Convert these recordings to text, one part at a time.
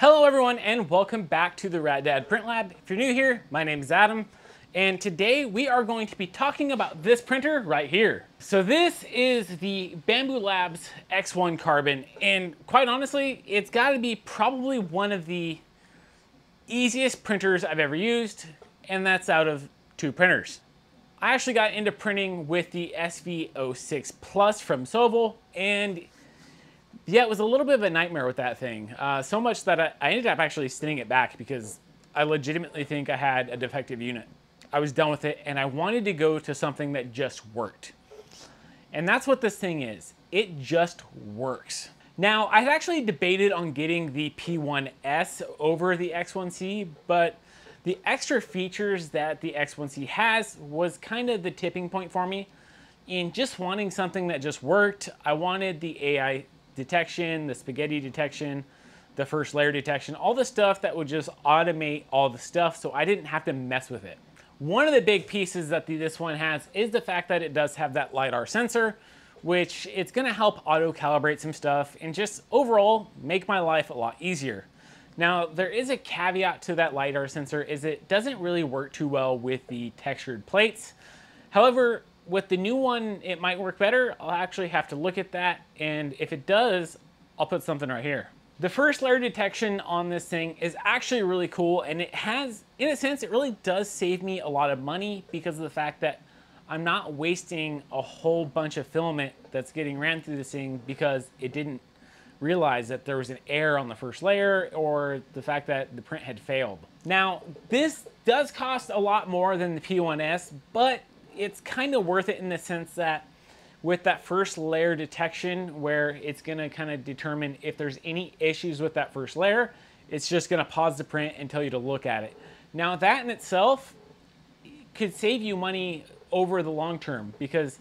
Hello everyone and welcome back to the Rad Dad Print Lab. If you're new here, my name is Adam and today we are going to be talking about this printer right here. So this is the Bambu Labs X1 Carbon and quite honestly, it's gotta be probably one of the easiest printers I've ever used and that's out of two printers. I actually got into printing with the SV06 Plus from Sovol and yeah, it was a little bit of a nightmare with that thing. Uh, so much that I, I ended up actually sending it back because I legitimately think I had a defective unit. I was done with it and I wanted to go to something that just worked. And that's what this thing is. It just works. Now, I had actually debated on getting the P1S over the X1C, but the extra features that the X1C has was kind of the tipping point for me. In just wanting something that just worked, I wanted the AI detection, the spaghetti detection, the first layer detection, all the stuff that would just automate all the stuff so I didn't have to mess with it. One of the big pieces that the, this one has is the fact that it does have that LiDAR sensor, which it's gonna help auto calibrate some stuff and just overall make my life a lot easier. Now, there is a caveat to that LiDAR sensor is it doesn't really work too well with the textured plates. However, with the new one, it might work better. I'll actually have to look at that. And if it does, I'll put something right here. The first layer detection on this thing is actually really cool. And it has, in a sense, it really does save me a lot of money because of the fact that I'm not wasting a whole bunch of filament that's getting ran through this thing because it didn't realize that there was an error on the first layer or the fact that the print had failed. Now, this does cost a lot more than the P1S, but it's kind of worth it in the sense that with that first layer detection where it's going to kind of determine if there's any issues with that first layer, it's just going to pause the print and tell you to look at it. Now that in itself could save you money over the long term because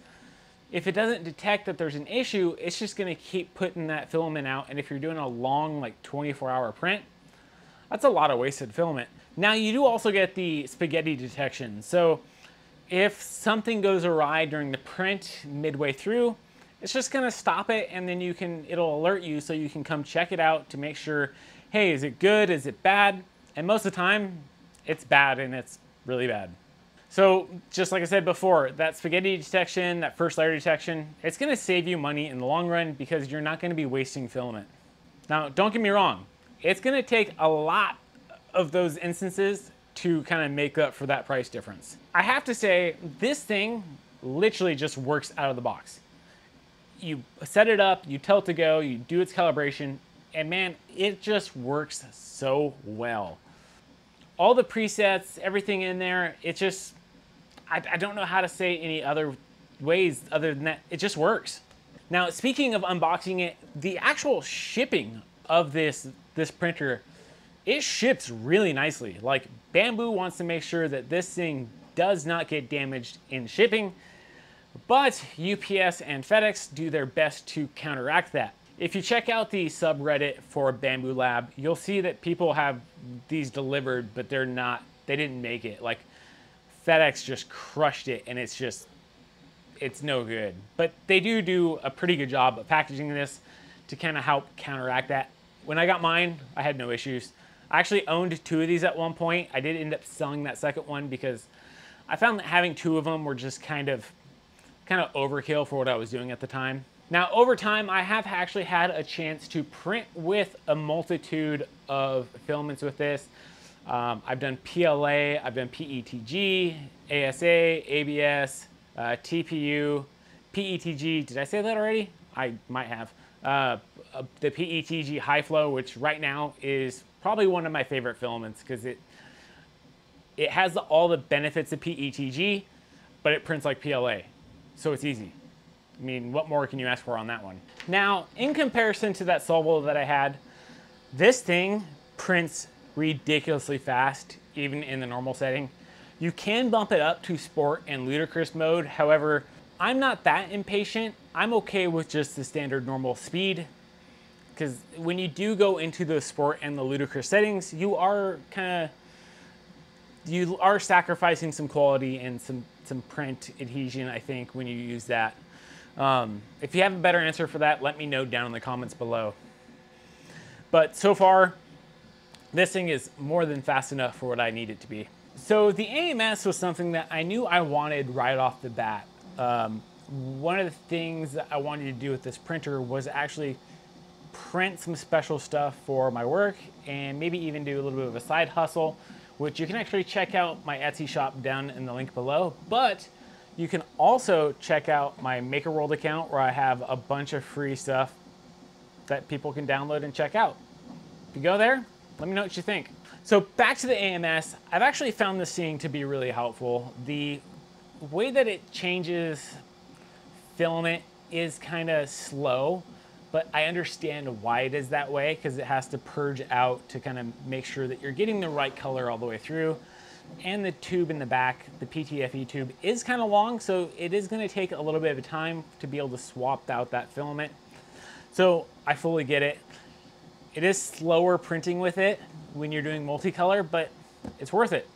if it doesn't detect that there's an issue, it's just going to keep putting that filament out. And if you're doing a long, like 24 hour print, that's a lot of wasted filament. Now you do also get the spaghetti detection. So if something goes awry during the print midway through, it's just gonna stop it and then you can, it'll alert you so you can come check it out to make sure, hey, is it good, is it bad? And most of the time, it's bad and it's really bad. So just like I said before, that spaghetti detection, that first layer detection, it's gonna save you money in the long run because you're not gonna be wasting filament. Now, don't get me wrong, it's gonna take a lot of those instances to kind of make up for that price difference. I have to say, this thing literally just works out of the box. You set it up, you tell it to go, you do its calibration, and man, it just works so well. All the presets, everything in there, it just, I, I don't know how to say any other ways other than that, it just works. Now, speaking of unboxing it, the actual shipping of this, this printer it ships really nicely. Like Bambu wants to make sure that this thing does not get damaged in shipping, but UPS and FedEx do their best to counteract that. If you check out the subreddit for Bambu Lab, you'll see that people have these delivered, but they're not, they didn't make it. Like FedEx just crushed it and it's just, it's no good. But they do do a pretty good job of packaging this to kind of help counteract that. When I got mine, I had no issues. I actually owned two of these at one point. I did end up selling that second one because I found that having two of them were just kind of kind of overkill for what I was doing at the time. Now, over time, I have actually had a chance to print with a multitude of filaments with this. Um, I've done PLA, I've done PETG, ASA, ABS, uh, TPU, PETG. Did I say that already? I might have. Uh, uh, the PETG high flow, which right now is probably one of my favorite filaments because it it has all the benefits of PETG, but it prints like PLA, so it's easy. I mean, what more can you ask for on that one? Now, in comparison to that Sovol that I had, this thing prints ridiculously fast, even in the normal setting. You can bump it up to sport and ludicrous mode. However, I'm not that impatient. I'm okay with just the standard normal speed because when you do go into the sport and the ludicrous settings, you are kind of you are sacrificing some quality and some some print adhesion. I think when you use that. Um, if you have a better answer for that, let me know down in the comments below. But so far, This thing is more than fast enough for what I need it to be. So the AMS was something that I knew I wanted right off the bat. Um, one of the things that I wanted to do with this printer was actually print some special stuff for my work and maybe even do a little bit of a side hustle, which you can actually check out my Etsy shop down in the link below. But you can also check out my Maker World account where I have a bunch of free stuff that people can download and check out. If you go there, let me know what you think. So back to the AMS, I've actually found this thing to be really helpful. The way that it changes filament is kind of slow, but I understand why it is that way because it has to purge out to kind of make sure that you're getting the right color all the way through. And the tube in the back, the PTFE tube, is kind of long, so it is going to take a little bit of time to be able to swap out that filament. So I fully get it. It is slower printing with it when you're doing multicolor, but it's worth it.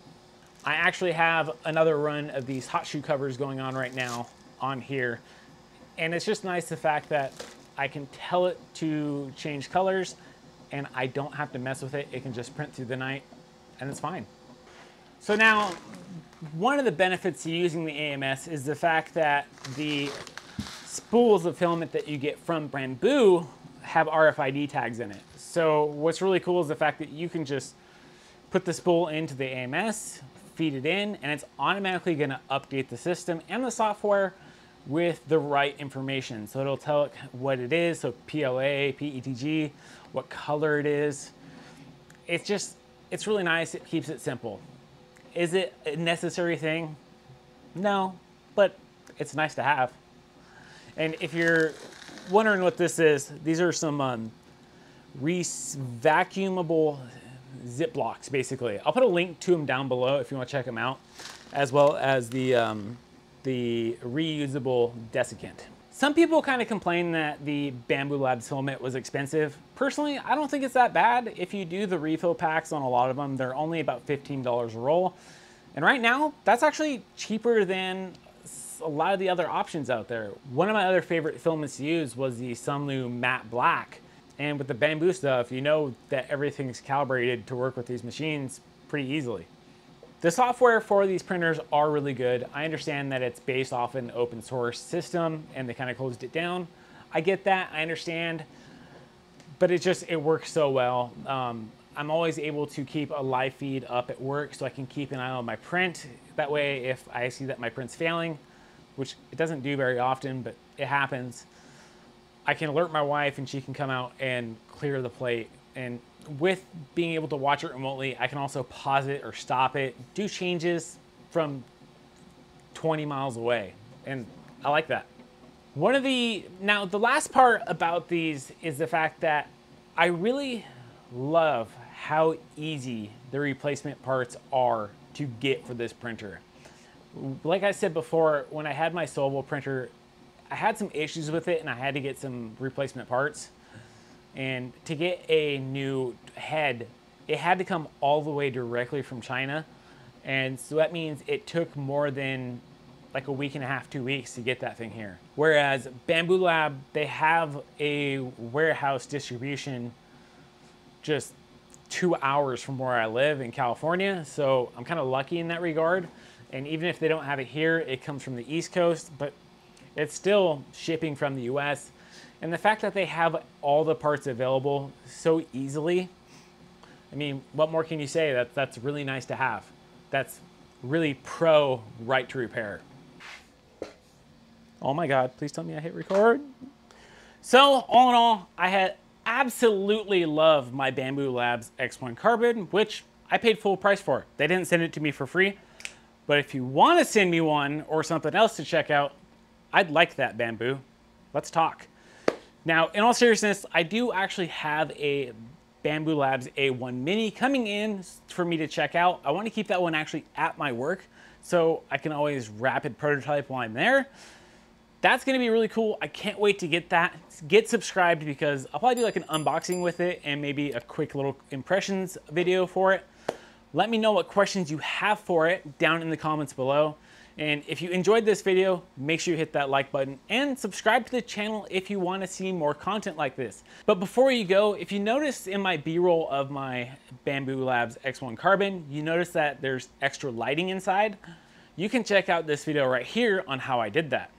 I actually have another run of these hot shoe covers going on right now on here. And it's just nice the fact that I can tell it to change colors and I don't have to mess with it. It can just print through the night and it's fine. So now, one of the benefits to using the AMS is the fact that the spools of filament that you get from Bambu have RFID tags in it. So what's really cool is the fact that you can just put the spool into the AMS, feed it in, and it's automatically gonna update the system and the software with the right information. So it'll tell it what it is, so PLA, PETG, what color it is. It's just, it's really nice, it keeps it simple. Is it a necessary thing? No, but it's nice to have. And if you're wondering what this is, these are some um, vacuumable Ziplocs, basically. I'll put a link to them down below if you want to check them out, as well as the, um, the reusable desiccant. Some people kind of complain that the Bambu Labs filament was expensive. Personally, I don't think it's that bad. If you do the refill packs on a lot of them, they're only about $15 a roll. And right now, that's actually cheaper than a lot of the other options out there. One of my other favorite filaments to use was the Sunlu Matte Black. And with the Bambu stuff, you know that everything's calibrated to work with these machines pretty easily. The software for these printers are really good. I understand that it's based off an open source system and they kind of closed it down. I get that, I understand, but it just, it works so well. Um, I'm always able to keep a live feed up at work so I can keep an eye on my print. That way, if I see that my print's failing, which it doesn't do very often, but it happens, I can alert my wife and she can come out and clear the plate. And with being able to watch it remotely, I can also pause it or stop it, do changes from 20 miles away. And I like that. One of the, now the last part about these is the fact that I really love how easy the replacement parts are to get for this printer. Like I said before, when I had my Sovol printer, I had some issues with it and I had to get some replacement parts. And to get a new head, it had to come all the way directly from China. And so that means it took more than like a week and a half, two weeks to get that thing here. Whereas Bambu Lab, they have a warehouse distribution just two hours from where I live in California. So I'm kind of lucky in that regard. And even if they don't have it here, it comes from the East Coast. But it's still shipping from the US. And the fact that they have all the parts available so easily, I mean, what more can you say? That, that's really nice to have. That's really pro right to repair. Oh my God, please tell me I hit record. So all in all, I had absolutely love my Bambu Labs X1 Carbon, which I paid full price for. They didn't send it to me for free. But if you want to send me one or something else to check out, I'd like that Bambu. Let's talk. Now, in all seriousness, I do actually have a Bambu Labs A1 Mini coming in for me to check out. I want to keep that one actually at my work so I can always rapid prototype while I'm there. That's going to be really cool. I can't wait to get that. Get subscribed because I'll probably do like an unboxing with it and maybe a quick little impressions video for it. Let me know what questions you have for it down in the comments below. And if you enjoyed this video, make sure you hit that like button and subscribe to the channel if you want to see more content like this. But before you go, if you notice in my B-roll of my Bambu Labs X1 Carbon, you notice that there's extra lighting inside. You can check out this video right here on how I did that.